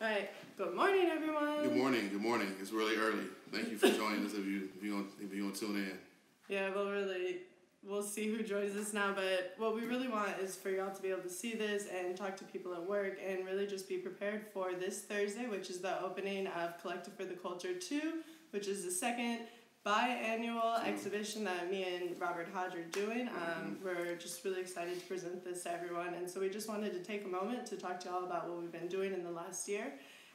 All right. Good morning, everyone. Good morning. Good morning. It's really early. Thank you for joining us. If you if you want if you want to tune in. Yeah, we'll really we'll see who joins us now. But what we really want is for y'all to be able to see this and talk to people at work and really just be prepared for this Thursday, which is the opening of Collect It for the Culture Two, which is the second biannual exhibition that me and Robert Hodge are doing. Um, we're just really excited to present this to everyone, and so we just wanted to take a moment to talk to y'all about what we've been doing in the last year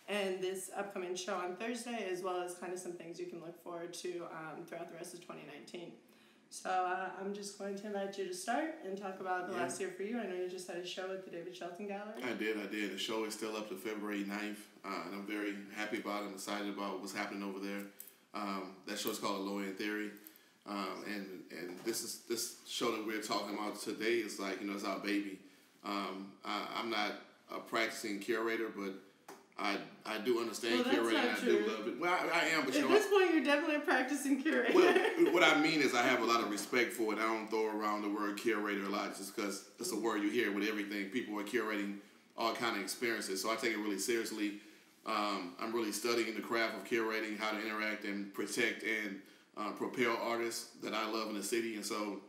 and this upcoming show on Thursday, as well as kind of some things you can look forward to um, throughout the rest of 2019. So uh, I'm just going to invite you to start and talk about the Yeah. last year for you. I know you just had a show at the David Shelton Gallery. I did. I did. The show is still up to February 9th, uh, and I'm very happy about it. I'm excited about what's happening over there. Um, that show is called End Theory, um, and and this is this show that we're talking about today is like you know it's our baby. Um, I, I'm not a practicing curator, but I I do understand Well, curating. I true. do love it. Well, I, I am, but you At know. this point, you're definitely a practicing curator. Well, what I mean is I have a lot of respect for it. I don't throw around the word curator a lot just because it's a word you hear with everything. People are curating all kind of experiences, so I take it really seriously. Um, I'm really studying the craft of curating, how to interact and protect and uh, propel artists that I love in the city. And so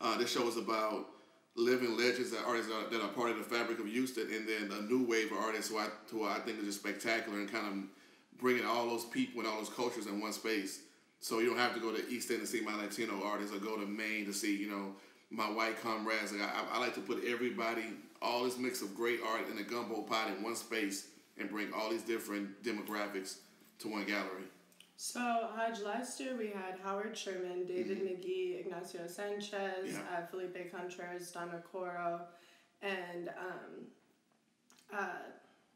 uh, this show is about living legends that artists are, that are part of the fabric of Houston, and then a new wave of artists who I, who I think is just spectacular and kind of bringing all those people and all those cultures in one space. So you don't have to go to East End to see my Latino artists, or go to Maine to see you know my white comrades. Like I, I like to put everybody, all this mix of great art in a gumbo pot in one space, and bring all these different demographics to one gallery. So, Hodge, last year we had Howard Sherman, David McGee, Ignacio Sanchez, Mm-hmm. Yeah. uh, Felipe Contreras, Donna Coro, and um, uh,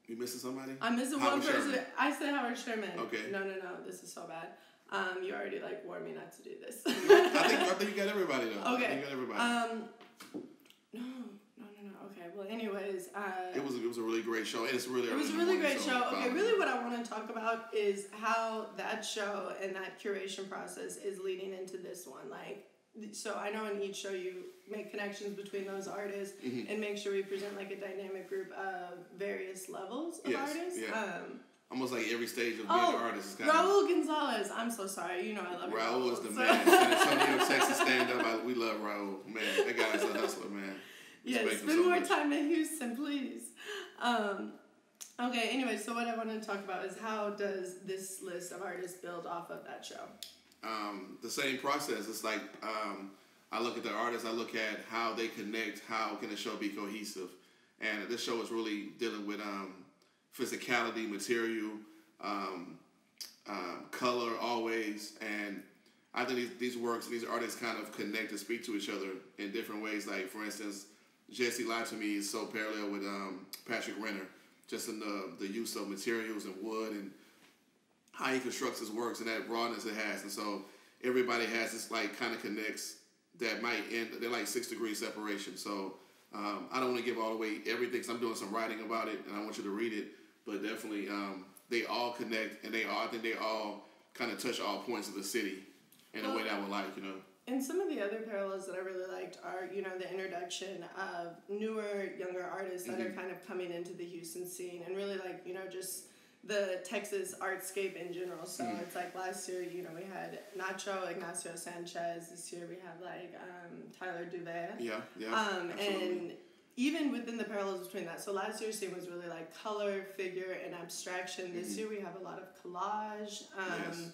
You missing somebody? I'm missing Howard one person. Sherman. I said Howard Sherman. Okay. No, no, no. This is so bad. Um, you already like warned me not to do this. I think I think you got everybody though. Okay. you got everybody. um, no, no, no, no. Okay. Well, anyways, uh, really great show, and it's really It was a really great show. Okay, really what I want to talk about is how that show and that curation process is leading into this one. Like, so I know in each show you make connections between those artists Mm-hmm. and make sure we present like a dynamic group of various levels of Yes, artists. yeah. Um, Almost like every stage of being oh, an artist is kind of. Raul Gonzalez. I'm so sorry. You know I love you, Raul is the so- man. San Antonio, Texas stand up. I, we love Raul. Man, that guy's a hustler, man. Yes, spend so more much. time in Houston, please. Um, okay, anyway, so what I want to talk about is how does this list of artists build off of that show? um, the same process. It's like um, I look at the artists, I look at how they connect, how can the show be cohesive, and this show is really dealing with um, physicality, material, um, um, color, always, and I think these, these works, these artists kind of connect and speak to each other in different ways. Like for instance, Jesse Lott to me is so parallel with um, Patrick Renner, just in the the use of materials and wood and how he constructs his works and that rawness it has. And so everybody has this like kind of connects that might end. They're like six degrees separation. So um, I don't want to give all away everything. Cause I'm doing some writing about it, and I want you to read it. But definitely, um, they all connect, and they all I think they all kind of touch all points of the city in a way that I would like. You know. And some of the other parallels that I really liked are, you know, the introduction of newer, younger artists that are kind of coming into the Houston scene and really like, you know, just the Texas artscape in general. So it's like last year, you know, we had Nacho, Ignacio Sanchez. This year we have like um, Tyler Deauvea. Yeah. Yeah. Um, absolutely. and even within the parallels between that, so last year's scene was really like color, figure, and abstraction. This year we have a lot of collage, um, Mm-hmm. Yes.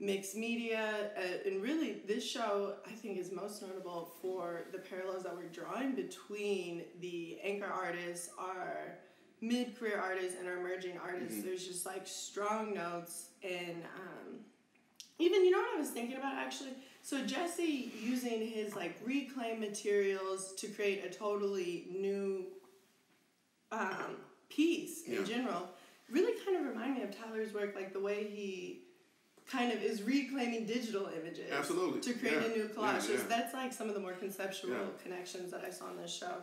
Mixed media, uh, and really this show I think is most notable for the parallels that we're drawing between the anchor artists, our mid-career artists, and our emerging artists. Mm-hmm. There's just like strong notes and. Um, even you know what I was thinking about actually. So Jesse using his like reclaimed materials to create a totally new um, piece in general really kind of remind me of Tyler's work, like the way he kind of is reclaiming digital images Absolutely. to create Yeah. a new collage. Yeah, So. That's like some of the more conceptual Yeah. connections that I saw in this show.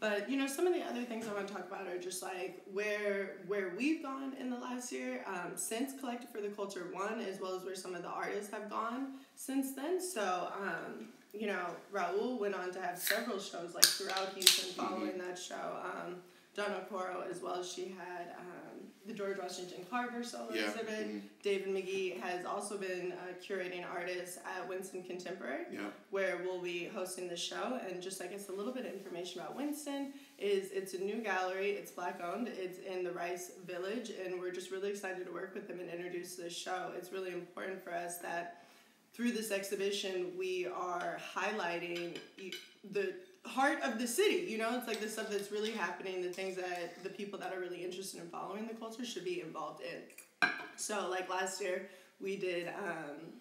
But you know, some of the other things I want to talk about are just like where where we've gone in the last year um, since Collect It for the Culture one, as well as where some of the artists have gone since then. So um, you know, Raul went on to have several shows like throughout Houston following that show. Um, Donna Coro as well. As she had um, the George Washington Carver solo Yeah. exhibit. Mhm. David McGee has also been uh, curating artists at Winston Contemporary Yeah. where we'll be hosting the show and just I guess a little bit of information about Winston is it's a new gallery, it's black owned, it's in the Rice Village and we're just really excited to work with them and introduce this show. It's really important for us that through this exhibition we are highlighting the heart of the city, you know, it's like the stuff that's really happening, the things that the people that are really interested in following the culture should be involved in. So like last year we did um,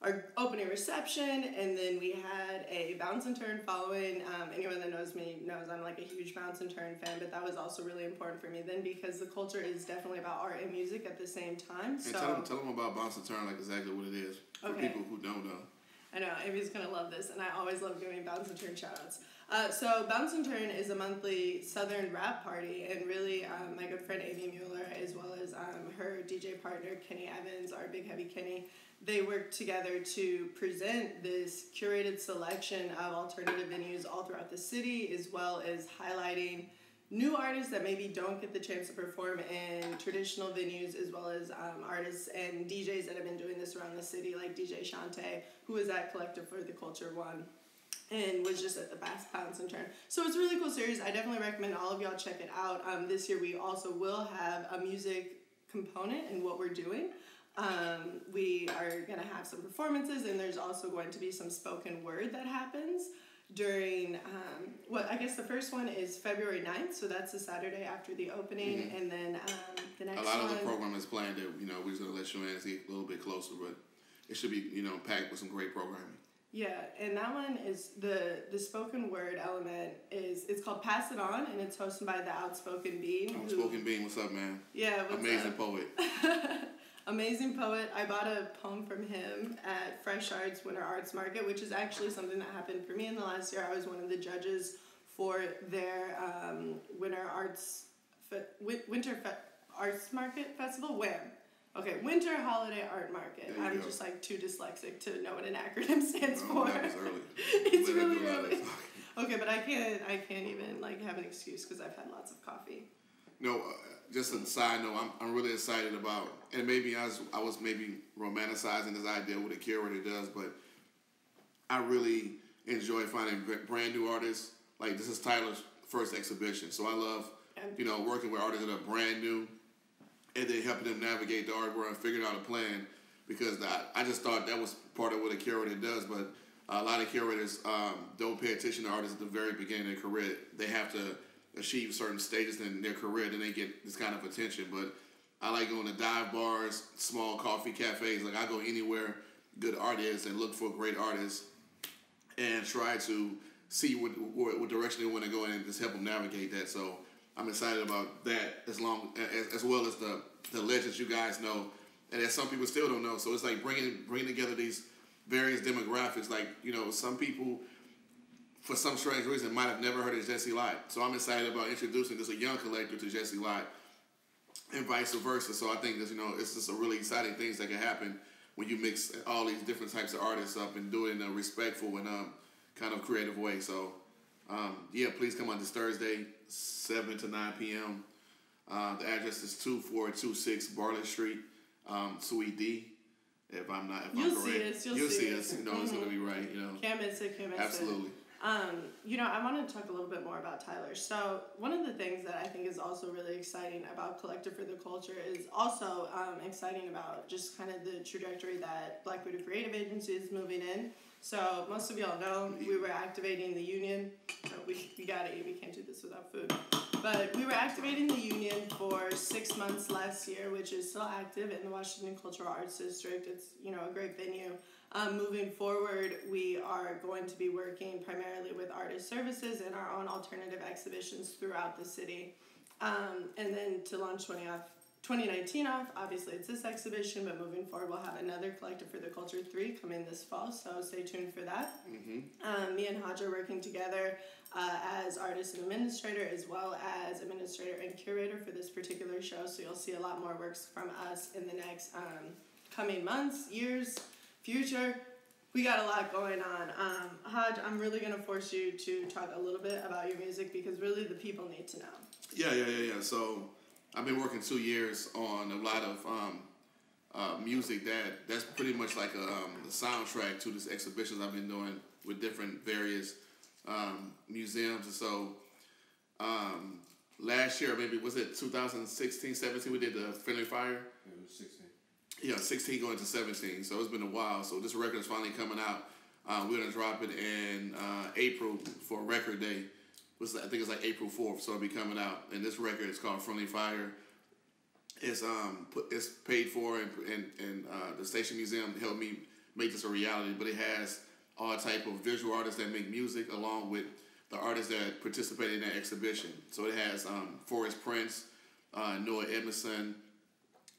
our opening reception, and then we had a bounce and turn following. Um, anyone that knows me knows I'm like a huge bounce and turn fan, but that was also really important for me then because the culture is definitely about art and music at the same time. And So tell them, tell them about Bounce and Turn, like exactly what it is for Okay. people who don't know. I know Amy's gonna love this, and I always love giving bounce and turn shoutouts. Uh, so bounce and turn is a monthly Southern rap party, and really, um, my good friend Amy Mueller, as well as um, her DJ partner Kenny Evans, our big heavy Kenny, they work together to present this curated selection of alternative venues all throughout the city, as well as highlighting new artists that maybe don't get the chance to perform in traditional venues, as well as um, artists and DJs that have been doing this around the city, like DJ Shante, who was at Collect It for the Culture One and was just at the Bass Bounce and Turn. So it's a really cool series. I definitely recommend all of y'all check it out. Um, this year we also will have a music component in what we're doing. Um, we are going to have some performances, and there's also going to be some spoken word that happens during um, what I guess the first one is February 9th, so that's the Saturday after the opening, and then um, the next A lot one. of the program is planned that, you know, we're just going to let you in see a little bit closer, but it should be, you know, packed with some great programming. Yeah, and that one is the the spoken word element is it's called Pass It On and it's hosted by the Outspoken Bean. who- Outspoken Bean, what's up, man? Yeah, what's Amazing up? poet. Amazing poet. I bought a poem from him at Fresh Arts Winter Arts Market, which is actually something that happened for me in the last year. I was one of the judges for their um, Winter Arts Fe- Winter Fe- Arts Market Festival. Wham. Okay, Winter Holiday Art Market. I'm go. just like too dyslexic to know what an acronym stands Oh, for. it's really do a lot of early. Okay, but I can't. I can't even like have an excuse because I've had lots of coffee. No, uh, just a side note, I'm, I'm really excited about, and maybe I was, I was maybe romanticizing this idea what a curator does, but I really enjoy finding brand new artists. Like this is Tyler's first exhibition, so I love, you know, working with artists that are brand new, and then helping them navigate the art world and figuring out a plan. Because I, I just thought that was part of what a curator does, but a lot of curators um, don't pay attention to artists at the very beginning of their career. They have to achieve certain stages in their career, then they get this kind of attention. But I like going to dive bars, small coffee cafes. Like I go anywhere good artists and look for great artists and try to see what what, what direction they want to go in and just help them navigate that. So I'm excited about that as long as, as well as the the legends you guys know and that some people still don't know. So it's like bringing bringing together these various demographics. Like you know, some people for some strange reason might have never heard of Jesse Lott. So I'm excited about introducing just a young collector to Jesse Lott and vice versa. So I think that you know it's just a really exciting things that can happen when you mix all these different types of artists up and do it in a respectful and um, kind of creative way. So um, yeah, please come on this Thursday, seven to nine p.m. Uh, the address is two four two six Bartlett Street, um, Suite D. If I'm not, if You'll I'm see correct, us, you'll you'll see see us. You know, it's gonna be right. You know, Can't miss it. Can't miss it. absolutely. Um, you know, I want to talk a little bit more about Tyler. So, one of the things that I think is also really exciting about Collect It for the Culture is also um, exciting about just kind of the trajectory that Black Buddha Creative Agency is moving in. So, most of y'all know we were activating the union. No, we, we gotta eat, we can't do this without food. But we were activating the union for six months last year, which is still active in the Washington Cultural Arts District. It's, you know, a great venue. Um, moving forward, we are going to be working primarily with artist services and our own alternative exhibitions throughout the city. Um, and then to launch 20 off, 2019 off, obviously it's this exhibition, but moving forward, we'll have another Collect It for the Culture 3 coming this fall, so stay tuned for that. Um, me and Hodge are working together uh, as artist and administrator, as well as administrator and curator for this particular show, so you'll see a lot more works from us in the next um, coming months, years, future. we got a lot going on. Um, Hodge, I'm really gonna force you to talk a little bit about your music because really the people need to know. Yeah, yeah, yeah, yeah. So I've been working two years on a lot of um, uh, music that that's pretty much like a, um, a soundtrack to these exhibitions I've been doing with different various um, museums. And so um, last year, maybe was it 2016, 17, we did the Friendly Fire. It was 16. Yeah, 16 going to 17. So it's been a while. So this record is finally coming out. Uh, we're gonna drop it in uh, April for Record Day. Was I think it's like April 4th, so it'll be coming out. And this record is called Friendly Fire. It's um it's paid for and and, and uh, the Station Museum helped me make this a reality. But it has all type of visual artists that make music along with the artists that participated in that exhibition. So it has um, Forrest Prince, uh, Noah Edmondson,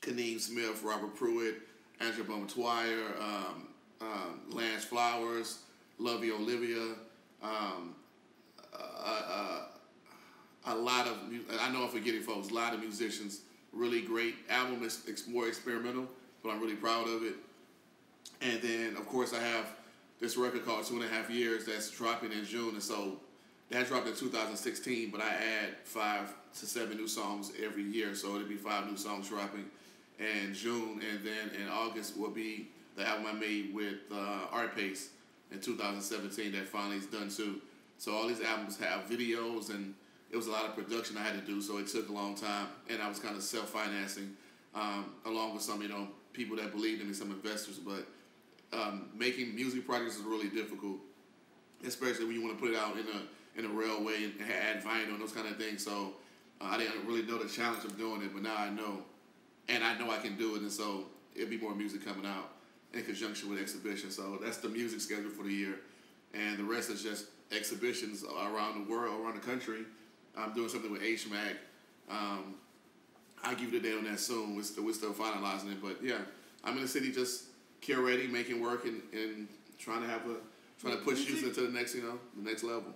Kaneem Smith, Robert Pruitt, Andrew Bumtwire, um, um, Lance Flowers, Lovey Olivia, um, a lot of, I know I'm forgetting folks, a lot of musicians, really great. Album ex- more experimental, but I'm really proud of it. And then, of course, I have this record called Two and a Half Years that's dropping in June. And so that dropped in 2016, but I add five to seven new songs every year. So it'll be five new songs dropping in June. And then in August will be the album I made with uh, Artpace in 2017 that finally is done too. So all these albums have videos and it was a lot of production I had to do, so it took a long time. And I was kind of self-financing um, along with some, you know, people that believed in me, some investors. But um, making music projects is really difficult, especially when you want to put it out in a in a real way and add vinyl and those kind of things. So uh, I didn't really know the challenge of doing it, but now I know, and I know I can do it. And so it'll be more music coming out in conjunction with exhibitions. So that's the music schedule for the year, and the rest is just exhibitions around the world, around the country. I'm doing something with HMAC. Um, I'll give you the date on that soon. We're still, we're still finalizing it, but yeah, I'm in the city just curating, making work, and, and trying to have a trying to push youth into the next, you know, the next level.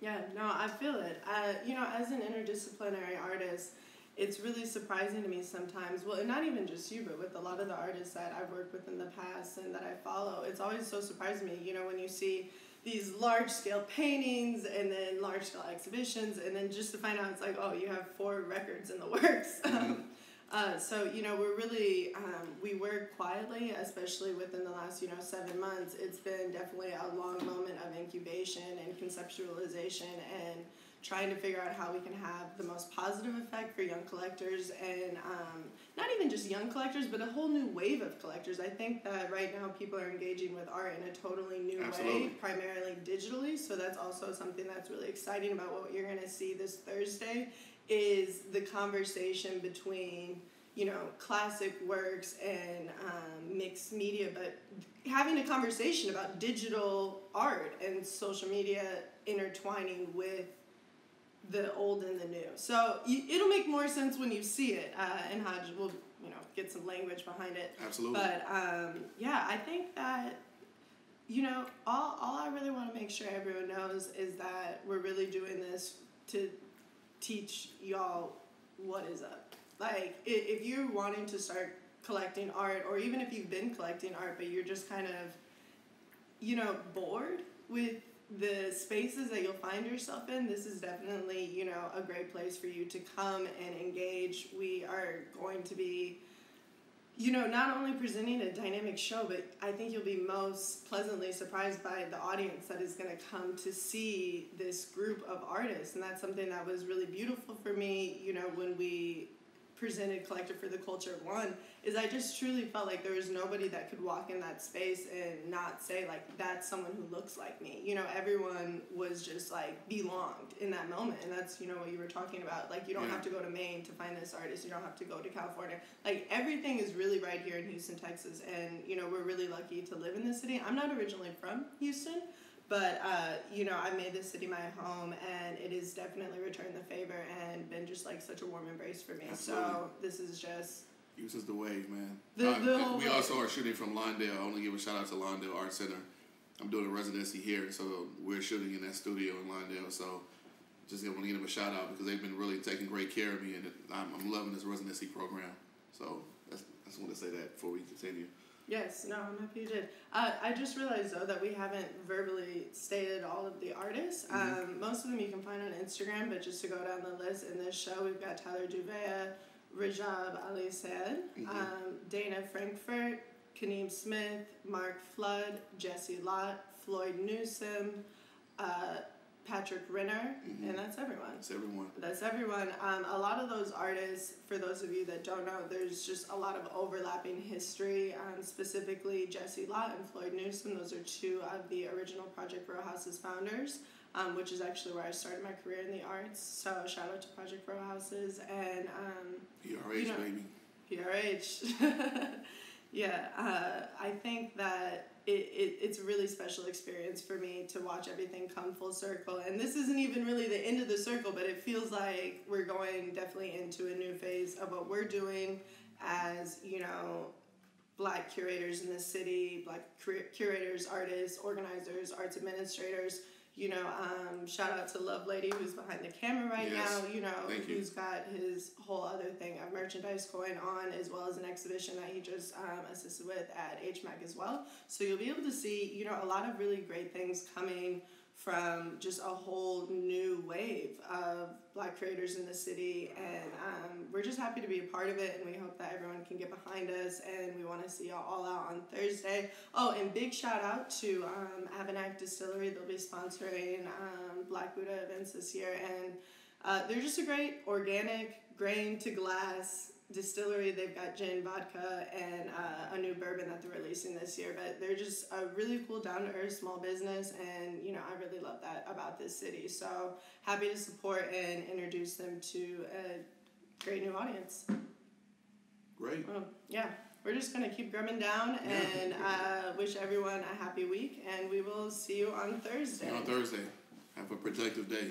Yeah, no, I feel it. Uh, you know, as an interdisciplinary artist, it's really surprising to me sometimes. Well, and not even just you, but with a lot of the artists that I've worked with in the past and that I follow, it's always so surprising me. You know, when you see these large scale paintings and then large scale exhibitions, and then just to find out it's like, oh, you have four records in the works. Um, uh, so you know we're really um, we work quietly, especially within the last you know seven months. It's been definitely a long moment of incubation and conceptualization and trying to figure out how we can have the most positive effect for young collectors and um, not even just young collectors, but a whole new wave of collectors. I think that right now people are engaging with art in a totally new Absolutely. way, primarily digitally. So that's also something that's really exciting about what you're going to see this Thursday is the conversation between you know classic works and um, mixed media but having a conversation about digital art and social media intertwining with the old and the new so you, it'll make more sense when you see it uh, and Hodge will you know get some language behind it Absolutely. but um, yeah i think that you know all, all i really want to make sure everyone knows is that we're really doing this to teach y'all what is up. Like, if you're wanting to start collecting art, or even if you've been collecting art, but you're just kind of, you know, bored with the spaces that you'll find yourself in, this is definitely, you know, a great place for you to come and engage. We are going to be you know, not only presenting a dynamic show, but I think you'll be most pleasantly surprised by the audience that is going to come to see this group of artists. And that's something that was really beautiful for me, you know, when we presented Collector for the Culture of One, is I just truly felt like there was nobody that could walk in that space and not say, like, that's someone who looks like me. You know, everyone was just like belonged in that moment. And that's, you know, what you were talking about. Like, you don't Yeah. have to go to Maine to find this artist, you don't have to go to California. Like, everything is really right here in Houston, Texas. And, you know, we're really lucky to live in this city. I'm not originally from Houston. But uh, you know, I made this city my home, and it has definitely returned the favor and been just like such a warm embrace for me. So this is just Use is the wave, man. The- Uh, the we way. also are shooting from Lawndale. I want to give a shout out to Lawndale Art Center. I'm doing a residency here, so we're shooting in that studio in Lawndale. So just want to give them a shout out because they've been really taking great care of me, and I'm, I'm loving this residency program. So that's, I just want to say that before we continue. Yes, no, I'm happy you did. Uh, I just realized though that we haven't verbally stated all of the artists. Mm-hmm. Um, most of them you can find on Instagram, but just to go down the list in this show, we've got Tyler Deauvea, Rajab Ali Sayed, Mhm. um, Dana Frankfort, Kaneem Smith, Mark Flood, Jesse Lott, Floyd Newsum, uh, Patrick Renner, Mhm. and that's everyone. It's everyone. That's everyone. Um, a lot of those artists, for those of you that don't know, there's just a lot of overlapping history. Um, specifically, Jesse Lott and Floyd Newsum, those are two of the original Project Row House's founders, um, which is actually where I started my career in the arts. So, shout out to Project Row Houses and um, PRH, You know- baby. PRH. yeah, uh, I think that it, it, it's a really special experience for me to watch everything come full circle. And this isn't even really the end of the circle, but it feels like we're going definitely into a new phase of what we're doing as, you know, black curators in the city, black cur- curators, artists, organizers, arts administrators. You know, um, shout out to Lovelady who's behind the camera right Yes. now. You know, Thank you. who's got his whole other thing of merchandise going on, as well as an exhibition that he just um, assisted with at HMAC as well. So you'll be able to see, you know, a lot of really great things coming from just a whole new wave of black creators in the city. And um, we're just happy to be a part of it and we hope that everyone can get behind us and we want to see y'all all out on thursday. Oh and big shout out to um, distillery. They'll be sponsoring um, black buddha events this year and uh, they're just a great organic grain to glass distillery they've got gin vodka and uh, a new bourbon that they're releasing this year but they're just a really cool down to earth small business and you know i really love that about this city so happy to support and introduce them to a great new audience Great. well yeah we're just going to keep grumming down Yeah. and uh, wish everyone a happy week and we will see you on thursday See you on Thursday. Have a productive day.